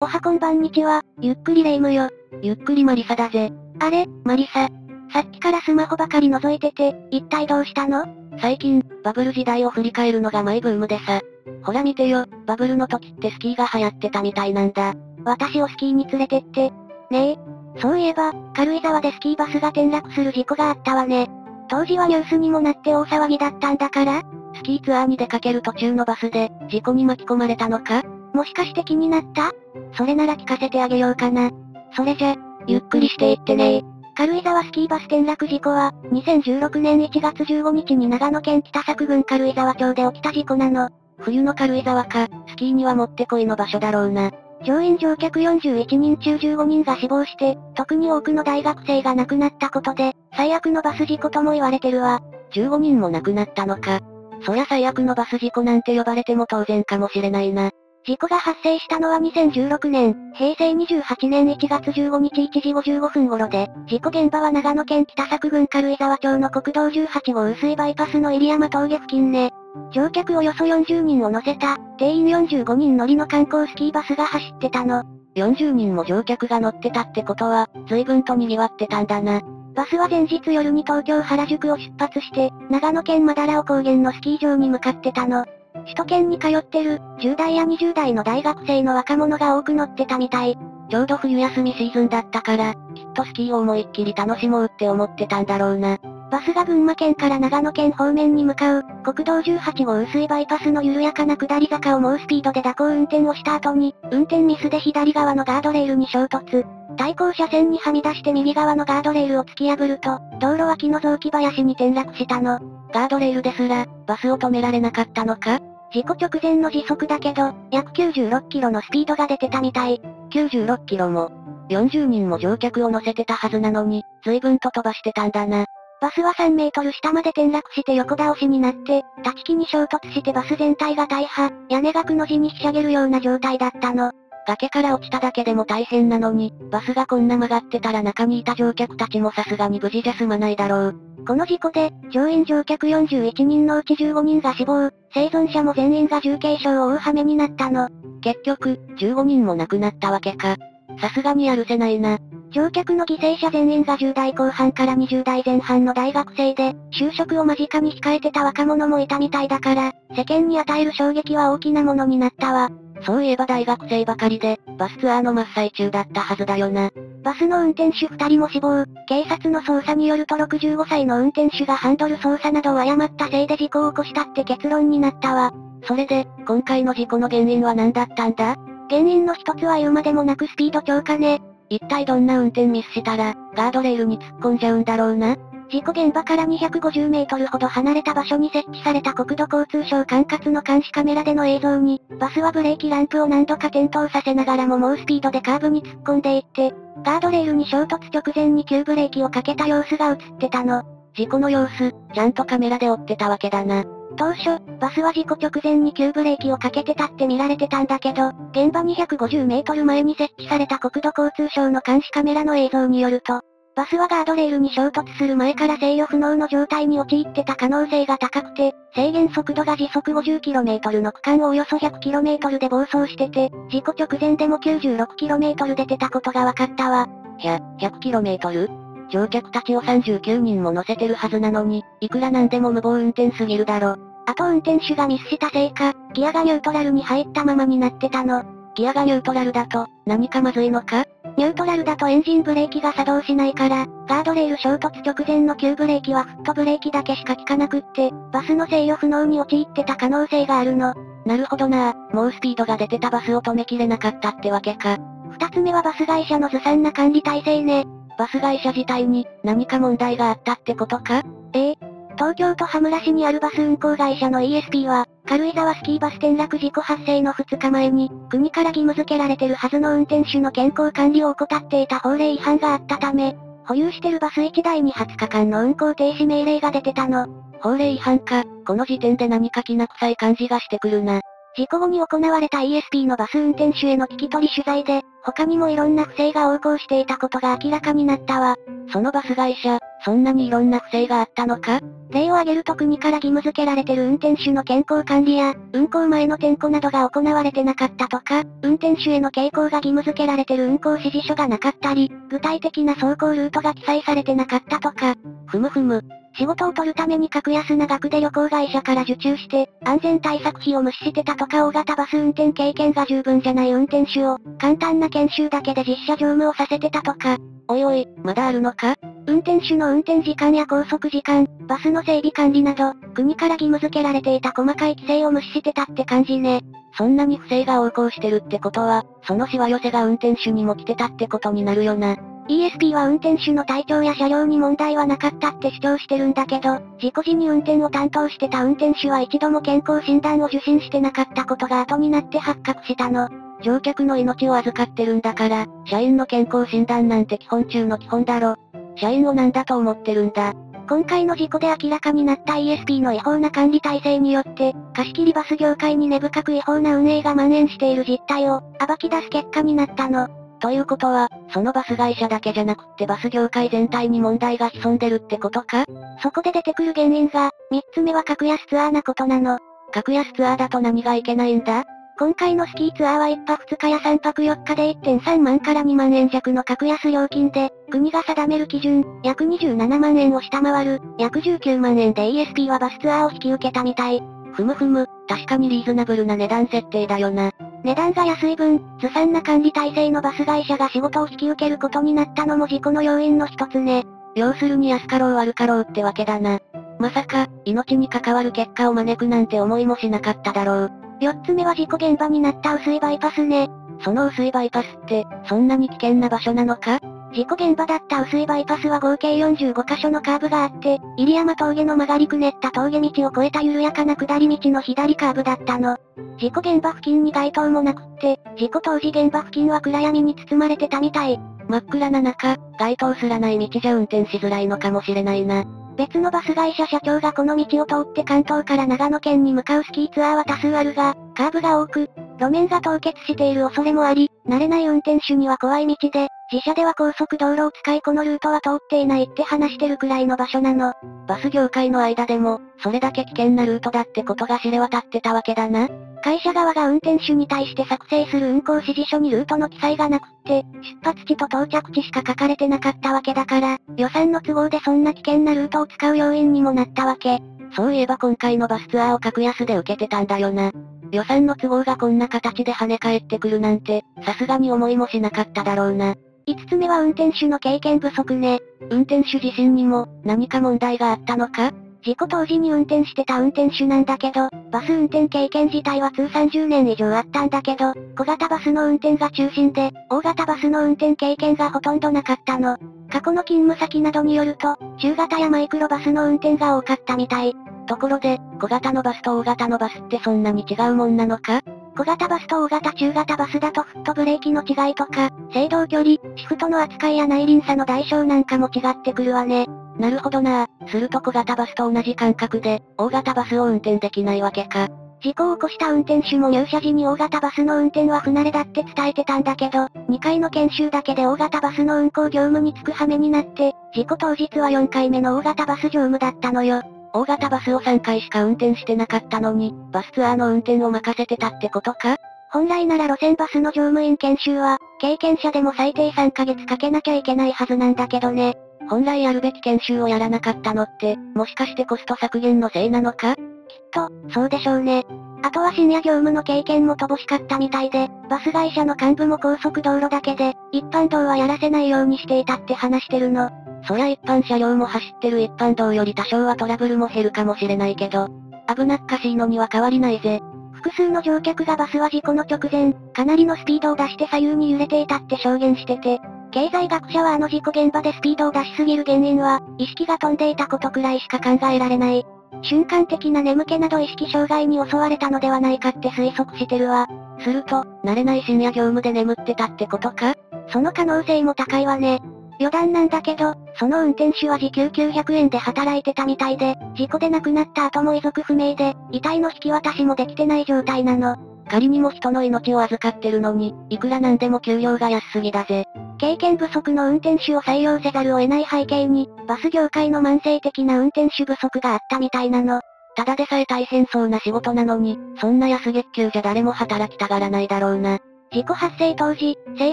おはこんばんにちは、ゆっくりレ夢ムよ。ゆっくりマリサだぜ。あれ、マリサ。さっきからスマホばかり覗いてて、一体どうしたの？最近、バブル時代を振り返るのがマイブームでさ。ほら見てよ、バブルの時ってスキーが流行ってたみたいなんだ。私をスキーに連れてって。ねえ。そういえば、軽井沢でスキーバスが転落する事故があったわね。当時はニュースにもなって大騒ぎだったんだからスキーツアーに出かける途中のバスで、事故に巻き込まれたのか？もしかして気になった？それなら聞かせてあげようかな。それじゃ、ゆっくりしていってね軽井沢スキーバス転落事故は、2016年1月15日に長野県北作郡軽井沢町で起きた事故なの。冬の軽井沢か、スキーにはもってこいの場所だろうな。乗員乗客41人中15人が死亡して、特に多くの大学生が亡くなったことで、最悪のバス事故とも言われてるわ。15人も亡くなったのか。そりゃ最悪のバス事故なんて呼ばれても当然かもしれないな。事故が発生したのは2016年、平成28年1月15日1時55分頃で、事故現場は長野県北作郡軽井沢町の国道18号薄いバイパスの入山峠付近ね。乗客およそ40人を乗せた、定員45人乗りの観光スキーバスが走ってたの。40人も乗客が乗ってたってことは、随分と賑わってたんだな。バスは前日夜に東京原宿を出発して、長野県マダラオ高原のスキー場に向かってたの。首都圏に通ってる、10代や20代の大学生の若者が多く乗ってたみたい。ちょうど冬休みシーズンだったから、きっとスキーを思いっきり楽しもうって思ってたんだろうな。バスが群馬県から長野県方面に向かう、国道18号薄いバイパスの緩やかな下り坂を猛スピードで蛇行運転をした後に、運転ミスで左側のガードレールに衝突。対向車線にはみ出して右側のガードレールを突き破ると、道路脇の雑木林に転落したの。ガードレールですら、バスを止められなかったのか？事故直前の時速だけど、約96キロのスピードが出てたみたい。96キロも。40人も乗客を乗せてたはずなのに、随分と飛ばしてたんだな。バスは3メートル下まで転落して横倒しになって、立ち木に衝突してバス全体が大破、屋根がくの字にひしゃげるような状態だったの。崖から落ちただけでも大変なのに、バスがこんな曲がってたら中にいた乗客たちもさすがに無事じゃ済まないだろう。この事故で、乗員乗客41人のうち15人が死亡、生存者も全員が重軽傷を負う羽目になったの。結局、15人も亡くなったわけか。さすがにやるせないな。乗客の犠牲者全員が10代後半から20代前半の大学生で、就職を間近に控えてた若者もいたみたいだから、世間に与える衝撃は大きなものになったわ。そういえば大学生ばかりで、バスツアーの真っ最中だったはずだよな。バスの運転手2人も死亡、警察の捜査によると65歳の運転手がハンドル操作などを誤ったせいで事故を起こしたって結論になったわ。それで、今回の事故の原因は何だったんだ？原因の一つは言うまでもなくスピード超過ね。一体どんな運転ミスしたら、ガードレールに突っ込んじゃうんだろうな？事故現場から250メートルほど離れた場所に設置された国土交通省管轄の監視カメラでの映像に、バスはブレーキランプを何度か点灯させながらも猛スピードでカーブに突っ込んでいって、ガードレールに衝突直前に急ブレーキをかけた様子が映ってたの。事故の様子、ちゃんとカメラで追ってたわけだな。当初、バスは事故直前に急ブレーキをかけてたって見られてたんだけど、現場250メートル前に設置された国土交通省の監視カメラの映像によると、バスはガードレールに衝突する前から制御不能の状態に陥ってた可能性が高くて、制限速度が時速 50km の区間をおよそ 100km で暴走してて、事故直前でも 96km 出てたことが分かったわ。100、100km? 乗客たちを39人も乗せてるはずなのに、いくらなんでも無謀運転すぎるだろ。あと運転手がミスしたせいか、ギアがニュートラルに入ったままになってたの。ギアがニュートラルだと、何かまずいのか？ニュートラルだとエンジンブレーキが作動しないから、ガードレール衝突直前の急ブレーキはフットブレーキだけしか効かなくって、バスの制御不能に陥ってた可能性があるの。なるほどな猛スピードが出てたバスを止めきれなかったってわけか。二つ目はバス会社のずさんな管理体制ね。バス会社自体に、何か問題があったってことか？ええ？東京都羽村市にあるバス運行会社の ESP は、軽井沢スキーバス転落事故発生の2日前に、国から義務付けられてるはずの運転手の健康管理を怠っていた法令違反があったため、保有してるバス1台に20日間の運行停止命令が出てたの。法令違反か、この時点で何かきな臭い感じがしてくるな。事故後に行われた ESP のバス運転手への聞き取り取材で、他にもいろんな不正が横行していたことが明らかになったわ。そのバス会社、そんなにいろんな不正があったのか？例を挙げると国から義務付けられてる運転手の健康管理や、運行前の点呼などが行われてなかったとか、運転手への傾向が義務付けられてる運行指示書がなかったり、具体的な走行ルートが記載されてなかったとか。ふむふむ。仕事を取るために格安な額で旅行会社から受注して、安全対策費を無視してたとか大型バス運転経験が十分じゃない運転手を、簡単な研修だけで実車乗務をさせてたとか。おいおい、まだあるのか？運転手の運転時間や拘束時間、バスの整備管理など、国から義務付けられていた細かい規制を無視してたって感じね。そんなに不正が横行してるってことは、そのしわ寄せが運転手にも来てたってことになるよな。ESP は運転手の体調や車両に問題はなかったって主張してるんだけど、事故時に運転を担当してた運転手は一度も健康診断を受診してなかったことが後になって発覚したの。乗客の命を預かってるんだから、社員の健康診断なんて基本中の基本だろ。社員を何だと思ってるんだ。今回の事故で明らかになった ESP の違法な管理体制によって、貸切バス業界に根深く違法な運営が蔓延している実態を暴き出す結果になったの。ということは、そのバス会社だけじゃなくってバス業界全体に問題が潜んでるってことか？そこで出てくる原因が、三つ目は格安ツアーなことなの。格安ツアーだと何がいけないんだ？今回のスキーツアーは1泊2日や3泊4日で1.3万から2万円弱の格安料金で、国が定める基準、約27万円を下回る、約19万円で ESP はバスツアーを引き受けたみたい。ふむふむ、確かにリーズナブルな値段設定だよな。値段が安い分、ずさんな管理体制のバス会社が仕事を引き受けることになったのも事故の要因の一つね。要するに安かろう悪かろうってわけだな。まさか、命に関わる結果を招くなんて思いもしなかっただろう。四つ目は事故現場になった薄いバイパスね。その薄いバイパスって、そんなに危険な場所なのか？事故現場だった薄いバイパスは合計45箇所のカーブがあって、入山峠の曲がりくねった峠道を越えた緩やかな下り道の左カーブだったの。事故現場付近に街灯もなくって、事故当時現場付近は暗闇に包まれてたみたい。真っ暗な中、街灯すらない道じゃ運転しづらいのかもしれないな。別のバス会社社長がこの道を通って関東から長野県に向かうスキーツアーは多数あるが、カーブが多く、路面が凍結している恐れもあり、慣れない運転手には怖い道で、自社では高速道路を使いこのルートは通っていないって話してるくらいの場所なの。バス業界の間でも、それだけ危険なルートだってことが知れ渡ってたわけだな。会社側が運転手に対して作成する運行指示書にルートの記載がなくって、出発地と到着地しか書かれてなかったわけだから、予算の都合でそんな危険なルートを使う要因にもなったわけ。そういえば今回のバスツアーを格安で受けてたんだよな。予算の都合がこんな形で跳ね返ってくるなんて、さすがに思いもしなかっただろうな。5つ目は運転手の経験不足ね。運転手自身にも、何か問題があったのか？事故当時に運転してた運転手なんだけど、バス運転経験自体は通算10年以上あったんだけど、小型バスの運転が中心で、大型バスの運転経験がほとんどなかったの。過去の勤務先などによると、中型やマイクロバスの運転が多かったみたい。ところで、小型のバスと大型のバスってそんなに違うもんなのか？小型バスと大型中型バスだとフットブレーキの違いとか、制動距離、シフトの扱いや内輪差の代償なんかも違ってくるわね。なるほどなすると小型バスと同じ感覚で、大型バスを運転できないわけか。事故を起こした運転手も入社時に大型バスの運転は不慣れだって伝えてたんだけど、2回の研修だけで大型バスの運行業務に就く羽目になって、事故当日は4回目の大型バス乗務だったのよ。大型バスを3回しか運転してなかったのに、バスツアーの運転を任せてたってことか？本来なら路線バスの乗務員研修は、経験者でも最低3ヶ月かけなきゃいけないはずなんだけどね。本来やるべき研修をやらなかったのって、もしかしてコスト削減のせいなのか？きっと、そうでしょうね。あとは深夜業務の経験も乏しかったみたいで、バス会社の幹部も高速道路だけで、一般道はやらせないようにしていたって話してるの。そりゃ一般車両も走ってる一般道より多少はトラブルも減るかもしれないけど、危なっかしいのには変わりないぜ。複数の乗客がバスは事故の直前、かなりのスピードを出して左右に揺れていたって証言してて、経済学者はあの事故現場でスピードを出しすぎる原因は、意識が飛んでいたことくらいしか考えられない。瞬間的な眠気など意識障害に襲われたのではないかって推測してるわ。すると、慣れない深夜業務で眠ってたってことか？その可能性も高いわね。余談なんだけど、その運転手は時給900円で働いてたみたいで、事故で亡くなった後も遺族不明で、遺体の引き渡しもできてない状態なの。仮にも人の命を預かってるのに、いくらなんでも給料が安すぎだぜ。経験不足の運転手を採用せざるを得ない背景に、バス業界の慢性的な運転手不足があったみたいなの。ただでさえ大変そうな仕事なのに、そんな安月給じゃ誰も働きたがらないだろうな。事故発生当時、生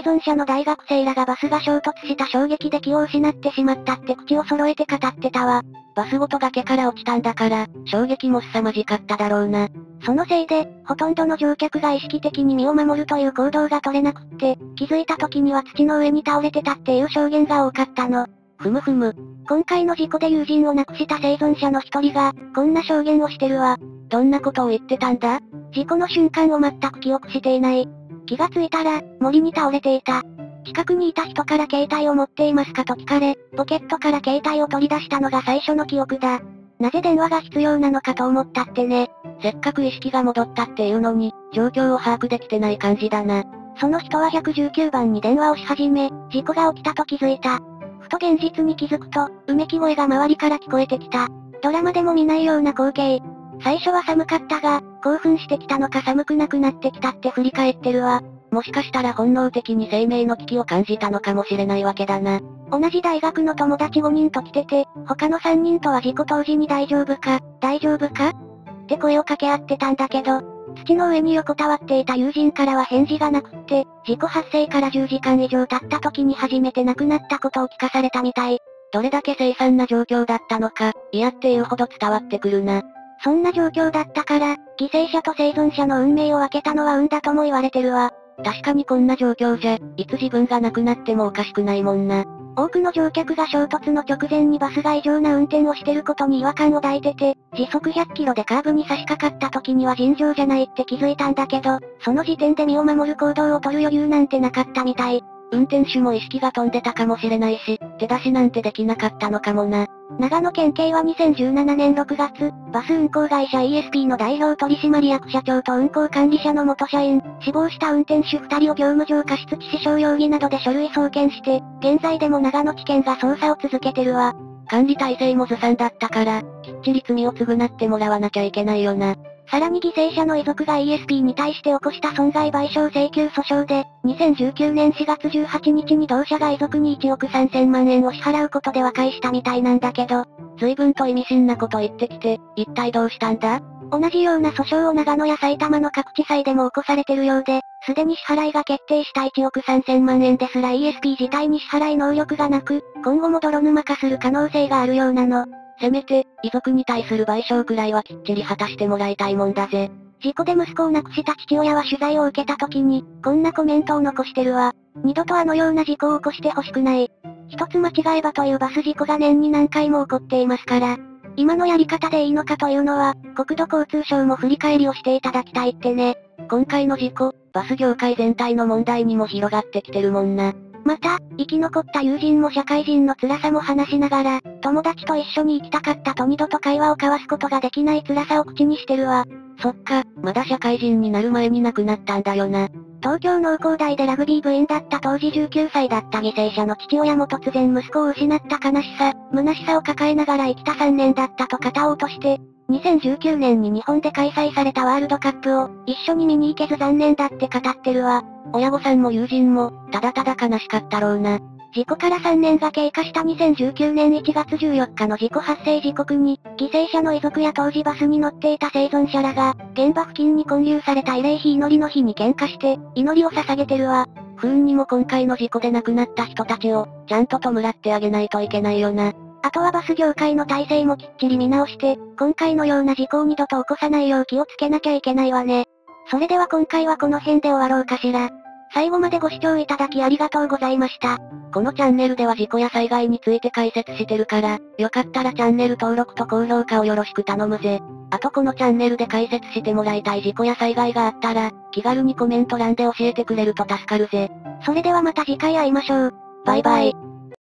存者の大学生らがバスが衝突した衝撃で気を失ってしまったって口を揃えて語ってたわ。バスごと崖から落ちたんだから、衝撃も凄まじかっただろうな。そのせいで、ほとんどの乗客が意識的に身を守るという行動が取れなくって、気づいた時には土の上に倒れてたっていう証言が多かったの。ふむふむ。今回の事故で友人を亡くした生存者の一人が、こんな証言をしてるわ。どんなことを言ってたんだ？事故の瞬間を全く記憶していない。気がついたら、森に倒れていた。近くにいた人から携帯を持っていますかと聞かれ、ポケットから携帯を取り出したのが最初の記憶だ。なぜ電話が必要なのかと思ったってね。せっかく意識が戻ったっていうのに、状況を把握できてない感じだな。その人は119番に電話をし始め、事故が起きたと気づいた。ふと現実に気づくと、うめき声が周りから聞こえてきた。ドラマでも見ないような光景。最初は寒かったが、興奮してきたのか寒くなくなってきたって振り返ってるわ。もしかしたら本能的に生命の危機を感じたのかもしれないわけだな。同じ大学の友達5人と来てて、他の3人とは事故当時に大丈夫か、大丈夫か？って声を掛け合ってたんだけど、土の上に横たわっていた友人からは返事がなくって、事故発生から10時間以上経った時に初めて亡くなったことを聞かされたみたい。どれだけ凄惨な状況だったのか、嫌っていうほど伝わってくるな。そんな状況だったから、犠牲者と生存者の運命を分けたのは運だとも言われてるわ。確かにこんな状況じゃ、いつ自分が亡くなってもおかしくないもんな。多くの乗客が衝突の直前にバスが異常な運転をしてることに違和感を抱いてて、時速100キロでカーブに差し掛かった時には尋常じゃないって気づいたんだけど、その時点で身を守る行動を取る余裕なんてなかったみたい。運転手も意識が飛んでたかもしれないし、手出しなんてできなかったのかもな。長野県警は2017年6月、バス運行会社 ESP の代表取締役社長と運行管理者の元社員、死亡した運転手2人を業務上過失致死傷容疑などで書類送検して、現在でも長野地検が捜査を続けてるわ。管理体制もずさんだったから、きっちり罪を償ってもらわなきゃいけないよな。さらに犠牲者の遺族が ESP に対して起こした損害賠償請求訴訟で、2019年4月18日に同社が遺族に1億3000万円を支払うことで和解したみたいなんだけど、随分と意味深なこと言ってきて、一体どうしたんだ？同じような訴訟を長野や埼玉の各地裁でも起こされてるようで、すでに支払いが決定した1億3000万円ですら ESP 自体に支払い能力がなく、今後も泥沼化する可能性があるようなの。せめて、遺族に対する賠償くらいはきっちり果たしてもらいたいもんだぜ。事故で息子を亡くした父親は取材を受けた時に、こんなコメントを残してるわ。二度とあのような事故を起こしてほしくない。一つ間違えばというバス事故が年に何回も起こっていますから。今のやり方でいいのかというのは、国土交通省も振り返りをしていただきたいってね。今回の事故、バス業界全体の問題にも広がってきてるもんな。また、生き残った友人も社会人の辛さも話しながら、友達と一緒に行きたかったと二度と会話を交わすことができない辛さを口にしてるわ。そっか、まだ社会人になる前に亡くなったんだよな。東京農工大でラグビー部員だった当時19歳だった犠牲者の父親も突然息子を失った悲しさ、虚しさを抱えながら生きた3年だったと語おうとして、2019年に日本で開催されたワールドカップを一緒に見に行けず残念だって語ってるわ。親御さんも友人も、ただただ悲しかったろうな。事故から3年が経過した2019年1月14日の事故発生時刻に、犠牲者の遺族や当時バスに乗っていた生存者らが、現場付近に混入された慰霊碑祈りの日に喧嘩して、祈りを捧げてるわ。不運にも今回の事故で亡くなった人たちを、ちゃんと弔ってあげないといけないよな。あとはバス業界の体制もきっちり見直して、今回のような事故を二度と起こさないよう気をつけなきゃいけないわね。それでは今回はこの辺で終わろうかしら。最後までご視聴いただきありがとうございました。このチャンネルでは事故や災害について解説してるから、よかったらチャンネル登録と高評価をよろしく頼むぜ。あとこのチャンネルで解説してもらいたい事故や災害があったら、気軽にコメント欄で教えてくれると助かるぜ。それではまた次回会いましょう。バイバイ。